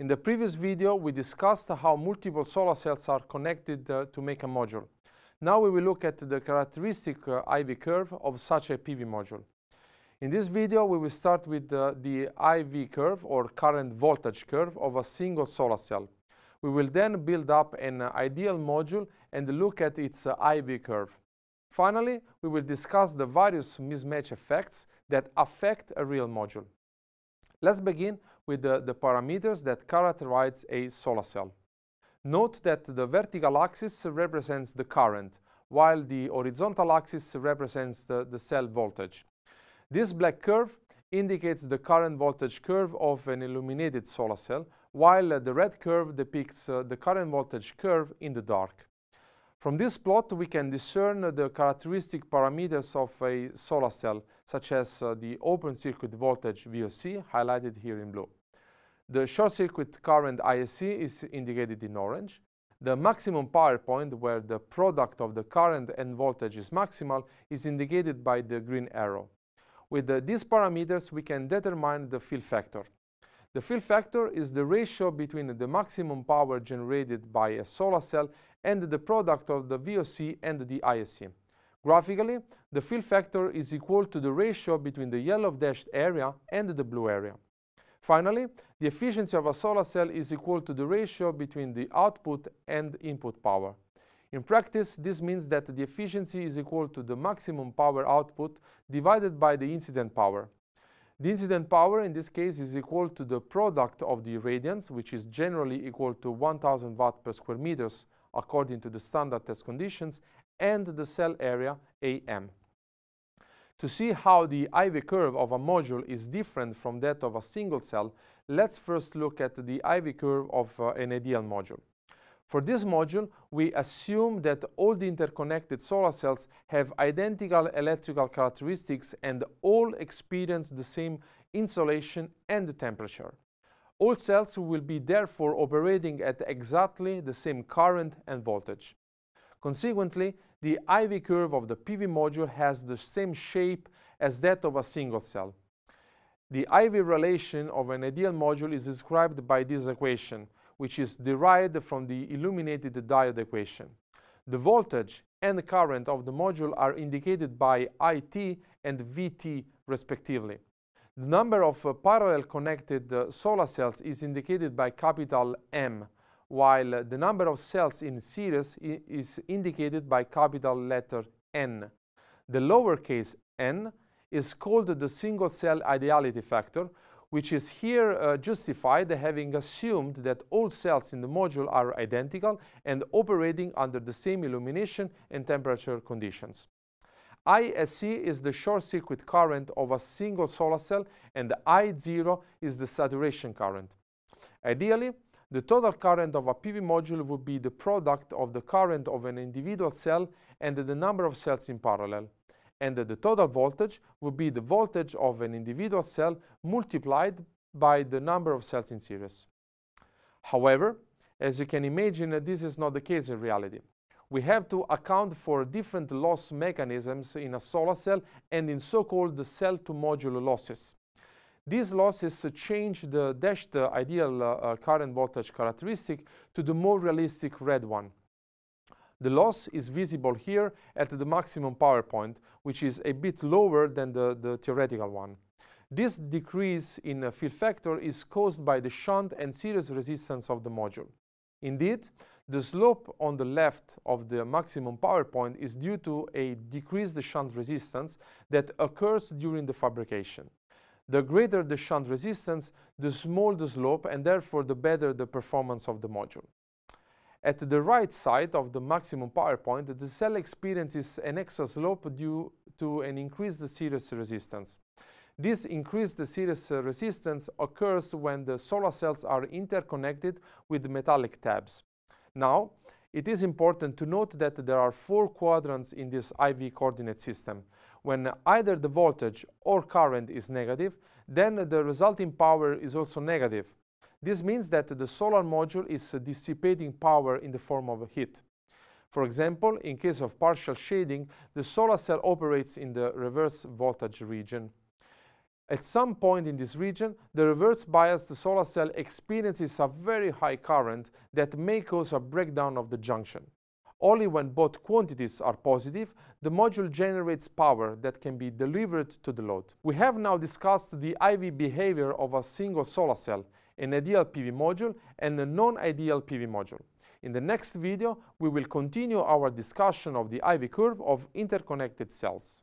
In the previous video, we discussed how multiple solar cells are connected uh, to make a module. Now we will look at the characteristic uh, IV curve of such a PV module. In this video, we will start with uh, the IV curve or current voltage curve of a single solar cell. We will then build up an ideal module and look at its uh, IV curve. Finally, we will discuss the various mismatch effects that affect a real module. Let's begin with the, the parameters that characterize a solar cell. Note that the vertical axis represents the current, while the horizontal axis represents the, the cell voltage. This black curve indicates the current voltage curve of an illuminated solar cell, while the red curve depicts uh, the current voltage curve in the dark. From this plot, we can discern the characteristic parameters of a solar cell, such as uh, the open circuit voltage VOC, highlighted here in blue. The short circuit current ISC is indicated in orange. The maximum power point, where the product of the current and voltage is maximal, is indicated by the green arrow. With the, these parameters, we can determine the fill factor. The fill factor is the ratio between the maximum power generated by a solar cell and the product of the VOC and the ISC. Graphically, the fill factor is equal to the ratio between the yellow dashed area and the blue area. Finally, the efficiency of a solar cell is equal to the ratio between the output and input power. In practice, this means that the efficiency is equal to the maximum power output divided by the incident power. The incident power in this case is equal to the product of the irradiance, which is generally equal to 1000 watt per square meters according to the standard test conditions, and the cell area AM. To see how the IV curve of a module is different from that of a single cell, let's first look at the IV curve of uh, an ideal module. For this module, we assume that all the interconnected solar cells have identical electrical characteristics and all experience the same insolation and temperature. All cells will be therefore operating at exactly the same current and voltage. Consequently, the IV curve of the PV module has the same shape as that of a single cell. The IV relation of an ideal module is described by this equation, which is derived from the illuminated diode equation. The voltage and current of the module are indicated by IT and VT respectively. The number of uh, parallel connected uh, solar cells is indicated by capital M, while uh, the number of cells in series is indicated by capital letter N. The lowercase n is called the single cell ideality factor, which is here uh, justified having assumed that all cells in the module are identical and operating under the same illumination and temperature conditions. ISC is the short circuit current of a single solar cell and I0 is the saturation current. Ideally, the total current of a PV module would be the product of the current of an individual cell and the number of cells in parallel. And the total voltage would be the voltage of an individual cell multiplied by the number of cells in series. However, as you can imagine, this is not the case in reality we have to account for different loss mechanisms in a solar cell and in so-called cell-to-module losses. These losses change the dashed ideal uh, current voltage characteristic to the more realistic red one. The loss is visible here at the maximum power point, which is a bit lower than the, the theoretical one. This decrease in fill factor is caused by the shunt and series resistance of the module. Indeed, the slope on the left of the maximum power point is due to a decreased shunt resistance that occurs during the fabrication. The greater the shunt resistance, the smaller the slope and therefore the better the performance of the module. At the right side of the maximum power point, the cell experiences an extra slope due to an increased series resistance. This increased series resistance occurs when the solar cells are interconnected with metallic tabs. Now, it is important to note that there are four quadrants in this IV coordinate system. When either the voltage or current is negative, then the resulting power is also negative. This means that the solar module is dissipating power in the form of heat. For example, in case of partial shading, the solar cell operates in the reverse voltage region. At some point in this region, the reverse biased the solar cell experiences a very high current that may cause a breakdown of the junction. Only when both quantities are positive, the module generates power that can be delivered to the load. We have now discussed the IV behavior of a single solar cell, an ideal PV module and a non-ideal PV module. In the next video, we will continue our discussion of the IV curve of interconnected cells.